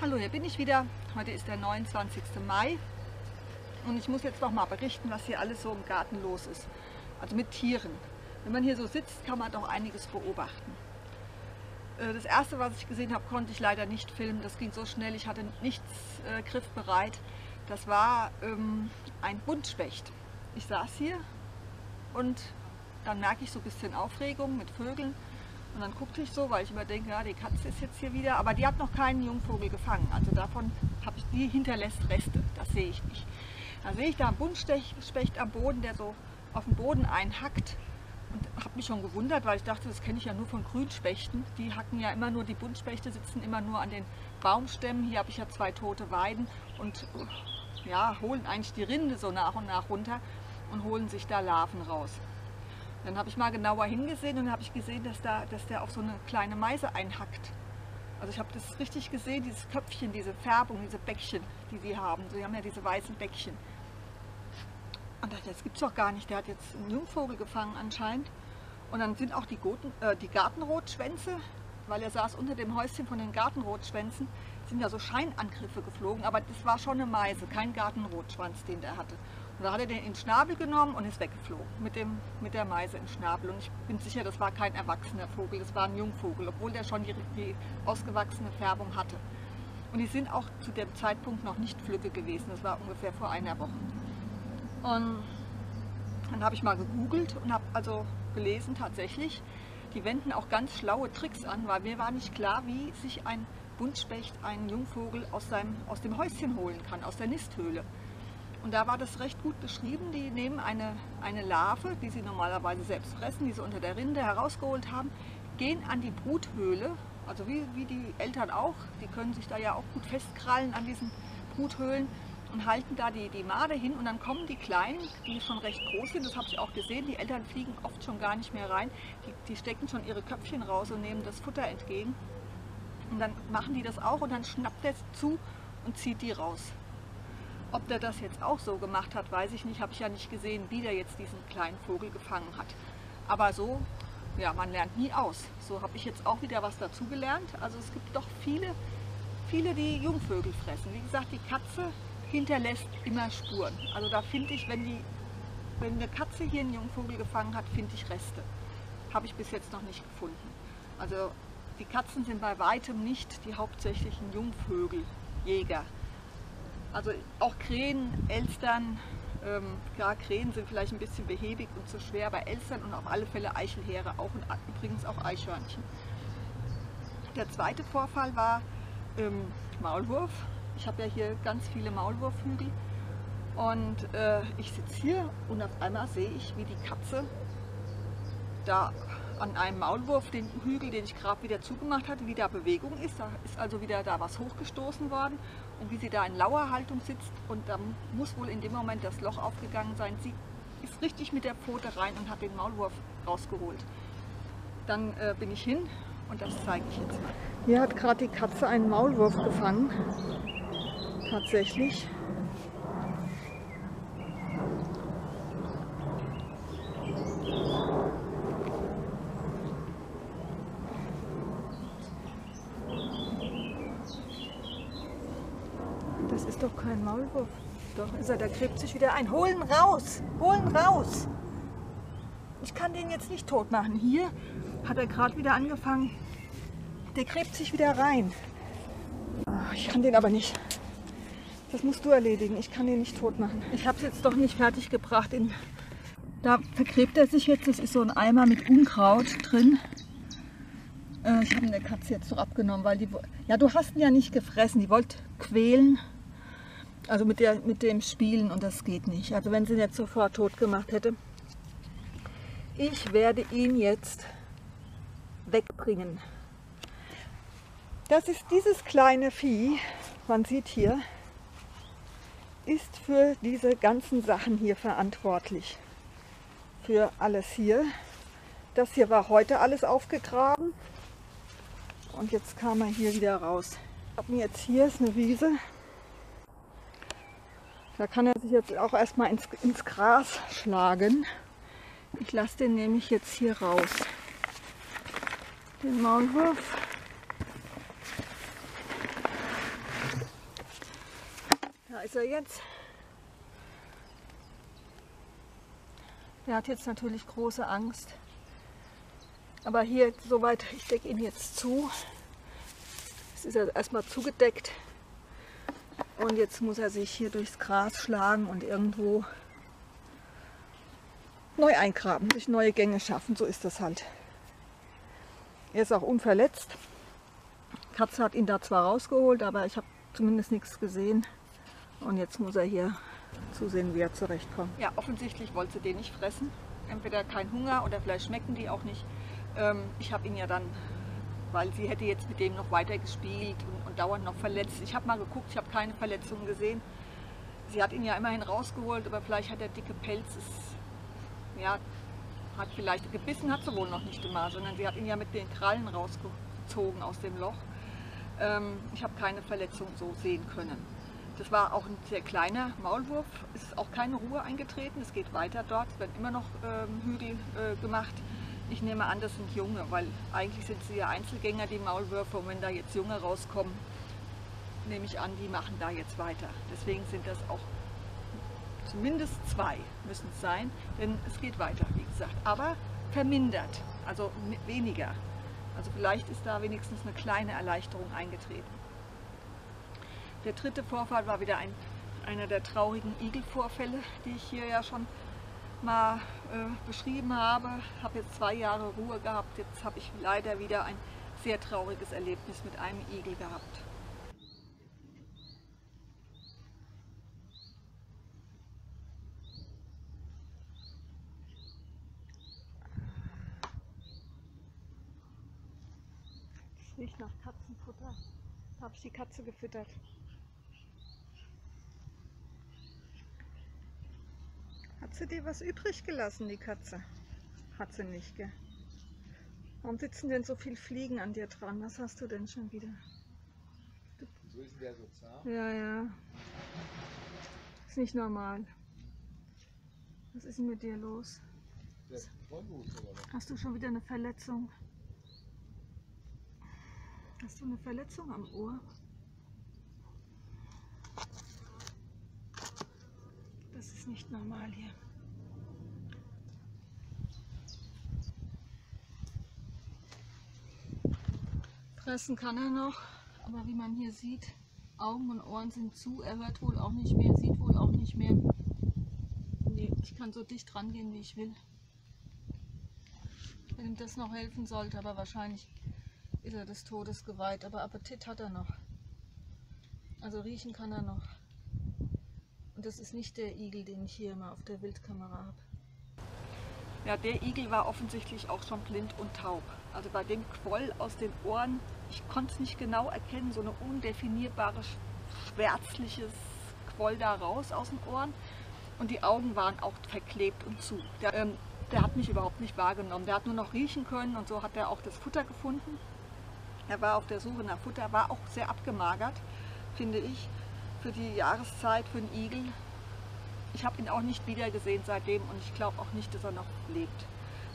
Hallo, hier bin ich wieder. Heute ist der 29. Mai und ich muss jetzt noch mal berichten, was hier alles so im Garten los ist. Also mit Tieren. Wenn man hier so sitzt, kann man doch einiges beobachten. Äh, das erste, was ich gesehen habe, konnte ich leider nicht filmen. Das ging so schnell, ich hatte nichts äh, griffbereit. Das war ähm, ein Buntspecht. Ich saß hier und dann merke ich so ein bisschen Aufregung mit Vögeln. Und dann guckte ich so, weil ich immer denke, ja, die Katze ist jetzt hier wieder. Aber die hat noch keinen Jungvogel gefangen. Also davon habe ich, die hinterlässt Reste. Das sehe ich nicht. Da sehe ich da einen Buntspecht am Boden, der so auf dem Boden einhackt. Und habe mich schon gewundert, weil ich dachte, das kenne ich ja nur von Grünspechten. Die hacken ja immer nur, die Buntspechte sitzen immer nur an den Baumstämmen. Hier habe ich ja zwei tote Weiden und ja, holen eigentlich die Rinde so nach und nach runter und holen sich da Larven raus. Dann habe ich mal genauer hingesehen und habe ich gesehen, dass, da, dass der auf so eine kleine Meise einhackt. Also ich habe das richtig gesehen, dieses Köpfchen, diese Färbung, diese Bäckchen, die sie haben. Sie haben ja diese weißen Bäckchen. Und dachte, das gibt es doch gar nicht. Der hat jetzt einen Jungvogel gefangen anscheinend. Und dann sind auch die, Goten, äh, die Gartenrotschwänze, weil er saß unter dem Häuschen von den Gartenrotschwänzen, sind ja so Scheinangriffe geflogen. Aber das war schon eine Meise, kein Gartenrotschwanz, den der hatte. Und da hat er den in den Schnabel genommen und ist weggeflogen mit, dem, mit der Meise im Schnabel. Und ich bin sicher, das war kein erwachsener Vogel, das war ein Jungvogel, obwohl der schon die, die ausgewachsene Färbung hatte. Und die sind auch zu dem Zeitpunkt noch nicht flügge gewesen, das war ungefähr vor einer Woche. Und dann habe ich mal gegoogelt und habe also gelesen tatsächlich, die wenden auch ganz schlaue Tricks an, weil mir war nicht klar, wie sich ein Buntspecht einen Jungvogel aus, seinem, aus dem Häuschen holen kann, aus der Nisthöhle. Und da war das recht gut beschrieben. Die nehmen eine, eine Larve, die sie normalerweise selbst fressen, die sie unter der Rinde herausgeholt haben, gehen an die Bruthöhle, also wie, wie die Eltern auch, die können sich da ja auch gut festkrallen an diesen Bruthöhlen und halten da die, die Made hin und dann kommen die Kleinen, die schon recht groß sind, das habe ich auch gesehen, die Eltern fliegen oft schon gar nicht mehr rein, die, die stecken schon ihre Köpfchen raus und nehmen das Futter entgegen. Und dann machen die das auch und dann schnappt er zu und zieht die raus. Ob der das jetzt auch so gemacht hat, weiß ich nicht. Habe ich ja nicht gesehen, wie der jetzt diesen kleinen Vogel gefangen hat. Aber so, ja, man lernt nie aus. So habe ich jetzt auch wieder was dazugelernt. Also es gibt doch viele, viele, die Jungvögel fressen. Wie gesagt, die Katze hinterlässt immer Spuren. Also da finde ich, wenn, die, wenn eine Katze hier einen Jungvogel gefangen hat, finde ich Reste. Habe ich bis jetzt noch nicht gefunden. Also die Katzen sind bei weitem nicht die hauptsächlichen Jungvögeljäger. Also auch Krähen, Elstern, ähm, ja, Krähen sind vielleicht ein bisschen behäbig und zu schwer, aber Elstern und auf alle Fälle Eichelheere auch und übrigens auch Eichhörnchen. Der zweite Vorfall war ähm, Maulwurf. Ich habe ja hier ganz viele Maulwurfhügel und äh, ich sitze hier und auf einmal sehe ich, wie die Katze da an einem Maulwurf, den Hügel, den ich gerade wieder zugemacht hatte, wieder Bewegung ist. Da ist also wieder da was hochgestoßen worden und wie sie da in Lauerhaltung sitzt und da muss wohl in dem Moment das Loch aufgegangen sein. Sie ist richtig mit der Pfote rein und hat den Maulwurf rausgeholt. Dann äh, bin ich hin und das zeige ich jetzt mal. Hier hat gerade die Katze einen Maulwurf gefangen. Tatsächlich. Ist doch kein Maulwurf. Doch, ist er, der gräbt sich wieder ein. Holen raus! Holen raus! Ich kann den jetzt nicht tot machen. Hier hat er gerade wieder angefangen. Der gräbt sich wieder rein. Ah, ich kann den aber nicht. Das musst du erledigen. Ich kann den nicht tot machen. Ich habe es jetzt doch nicht fertig gebracht. In, da vergräbt er sich jetzt. Das ist so ein Eimer mit Unkraut drin. Äh, ich habe eine Katze jetzt doch abgenommen, weil die... Ja, du hast ihn ja nicht gefressen. Die wollte quälen. Also mit, der, mit dem Spielen und das geht nicht. Also wenn sie ihn jetzt sofort tot gemacht hätte. Ich werde ihn jetzt wegbringen. Das ist dieses kleine Vieh, man sieht hier, ist für diese ganzen Sachen hier verantwortlich. Für alles hier. Das hier war heute alles aufgegraben. Und jetzt kam er hier wieder raus. Ich habe mir jetzt hier ist eine Wiese, da kann er sich jetzt auch erstmal ins, ins Gras schlagen. Ich lasse den nämlich jetzt hier raus. Den Maulwurf. ist er jetzt. Er hat jetzt natürlich große Angst. Aber hier soweit, ich decke ihn jetzt zu. Es ist er erstmal zugedeckt. Und jetzt muss er sich hier durchs Gras schlagen und irgendwo neu eingraben, sich neue Gänge schaffen. So ist das halt. Er ist auch unverletzt. Katze hat ihn da zwar rausgeholt, aber ich habe zumindest nichts gesehen. Und jetzt muss er hier zusehen, wie er zurechtkommt. Ja, offensichtlich wollte sie den nicht fressen. Entweder kein Hunger oder vielleicht schmecken die auch nicht. Ähm, ich habe ihn ja dann, weil sie hätte jetzt mit dem noch weiter gespielt und, und dauernd noch verletzt. Ich habe mal geguckt, ich habe keine Verletzungen gesehen. Sie hat ihn ja immerhin rausgeholt, aber vielleicht hat der dicke Pelz es, ja, hat vielleicht gebissen, hat sie wohl noch nicht immer, sondern sie hat ihn ja mit den Krallen rausgezogen aus dem Loch. Ähm, ich habe keine Verletzung so sehen können. Das war auch ein sehr kleiner Maulwurf. Es ist auch keine Ruhe eingetreten. Es geht weiter dort. Es werden immer noch ähm, Hügel äh, gemacht. Ich nehme an, das sind Junge, weil eigentlich sind sie ja Einzelgänger, die Maulwürfe. Und wenn da jetzt Junge rauskommen, nehme ich an, die machen da jetzt weiter. Deswegen sind das auch zumindest zwei müssen es sein, denn es geht weiter, wie gesagt. Aber vermindert, also weniger. Also vielleicht ist da wenigstens eine kleine Erleichterung eingetreten. Der dritte Vorfall war wieder ein, einer der traurigen Igelvorfälle, die ich hier ja schon mal äh, beschrieben habe. Habe jetzt zwei Jahre Ruhe gehabt. Jetzt habe ich leider wieder ein sehr trauriges Erlebnis mit einem Igel gehabt. Es riecht nach Katzenfutter. Habe ich die Katze gefüttert. Hat sie dir was übrig gelassen, die Katze? Hat sie nicht, gell? Warum sitzen denn so viele Fliegen an dir dran? Was hast du denn schon wieder? Wieso ist der so zart? Ja, ja. Ist nicht normal. Was ist denn mit dir los? Hast du schon wieder eine Verletzung? Hast du eine Verletzung am Ohr? Das ist nicht normal hier. Fressen kann er noch, aber wie man hier sieht, Augen und Ohren sind zu. Er hört wohl auch nicht mehr, sieht wohl auch nicht mehr. Nee, ich kann so dicht rangehen, wie ich will. Wenn ihm das noch helfen sollte, aber wahrscheinlich ist er des Todes geweiht. Aber Appetit hat er noch. Also riechen kann er noch. Und das ist nicht der Igel, den ich hier immer auf der Wildkamera habe. Ja, der Igel war offensichtlich auch schon blind und taub. Also bei dem Quoll aus den Ohren, ich konnte es nicht genau erkennen, so eine undefinierbare schwärzliches Quoll da raus aus den Ohren. Und die Augen waren auch verklebt und zu. Der, ähm, der hat mich überhaupt nicht wahrgenommen. Der hat nur noch riechen können und so hat er auch das Futter gefunden. Er war auf der Suche nach Futter, war auch sehr abgemagert, finde ich, für die Jahreszeit, für einen Igel. Ich habe ihn auch nicht wieder gesehen seitdem und ich glaube auch nicht, dass er noch lebt.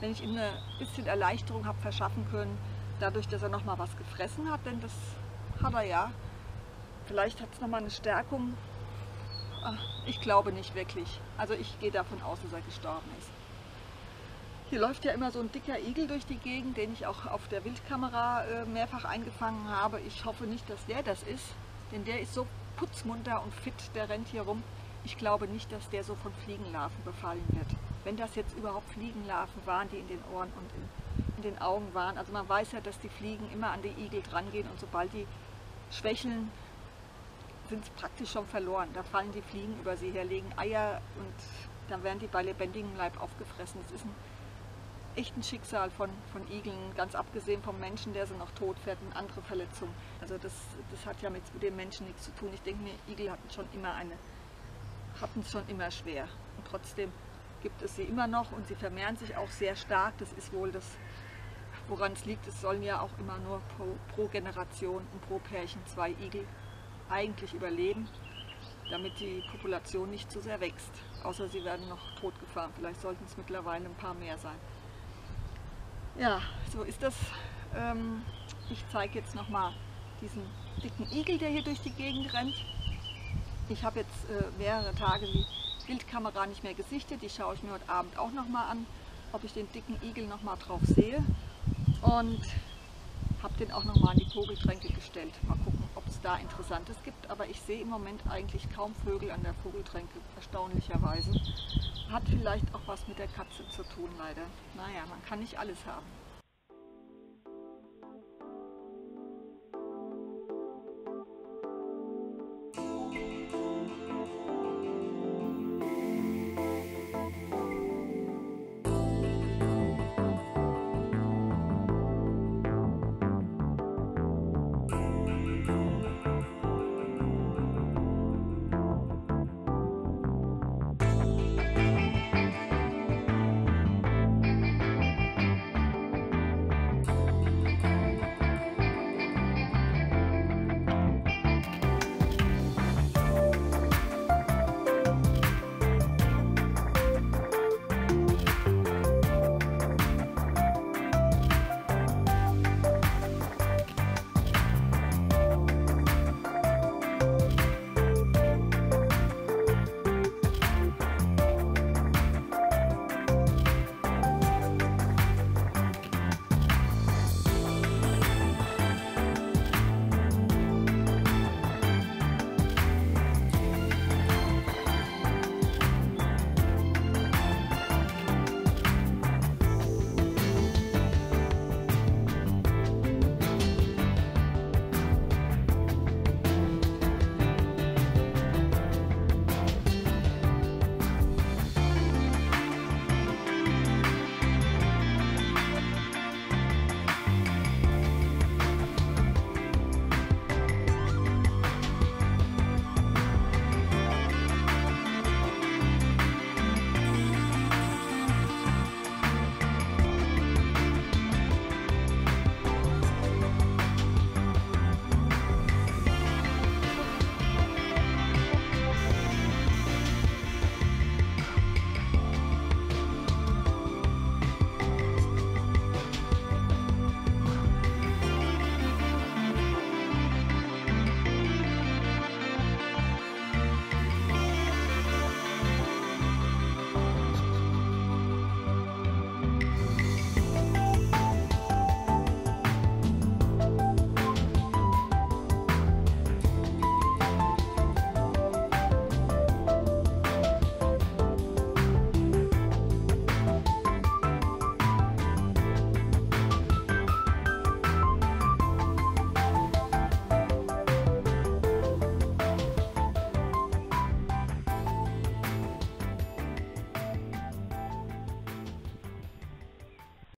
Wenn ich ihm ein bisschen Erleichterung habe verschaffen können, dadurch, dass er noch mal was gefressen hat, denn das hat er ja. Vielleicht hat es noch mal eine Stärkung. Ich glaube nicht wirklich. Also ich gehe davon aus, dass er gestorben ist. Hier läuft ja immer so ein dicker Igel durch die Gegend, den ich auch auf der Wildkamera äh, mehrfach eingefangen habe. Ich hoffe nicht, dass der das ist, denn der ist so putzmunter und fit, der rennt hier rum. Ich glaube nicht, dass der so von Fliegenlarven befallen wird. Wenn das jetzt überhaupt Fliegenlarven waren, die in den Ohren und in, in den Augen waren. Also man weiß ja, dass die Fliegen immer an die Igel drangehen und sobald die schwächeln, sind sie praktisch schon verloren. Da fallen die Fliegen über sie her, legen Eier und dann werden die bei lebendigem Leib aufgefressen. Das ist ein echt ein Schicksal von, von Igeln, ganz abgesehen vom Menschen, der sie noch tot fährt und andere Verletzungen. Also das, das hat ja mit dem Menschen nichts zu tun. Ich denke mir, Igel hatten schon immer eine, hatten es schon immer schwer. Und trotzdem gibt es sie immer noch und sie vermehren sich auch sehr stark. Das ist wohl das, woran es liegt. Es sollen ja auch immer nur pro, pro Generation und pro Pärchen zwei Igel eigentlich überleben, damit die Population nicht zu sehr wächst. Außer sie werden noch totgefahren. Vielleicht sollten es mittlerweile ein paar mehr sein. Ja, so ist das. Ähm, ich zeige jetzt nochmal diesen dicken Igel, der hier durch die Gegend rennt. Ich habe jetzt äh, mehrere Tage die Bildkamera nicht mehr gesichtet. Die schaue ich mir heute Abend auch nochmal an, ob ich den dicken Igel nochmal drauf sehe. Und habe den auch nochmal an die Vogeltränke gestellt. Mal gucken, ob es da Interessantes gibt. Aber ich sehe im Moment eigentlich kaum Vögel an der Vogeltränke, erstaunlicherweise. Hat vielleicht auch was mit der Katze zu tun, leider. Naja, man kann nicht alles haben.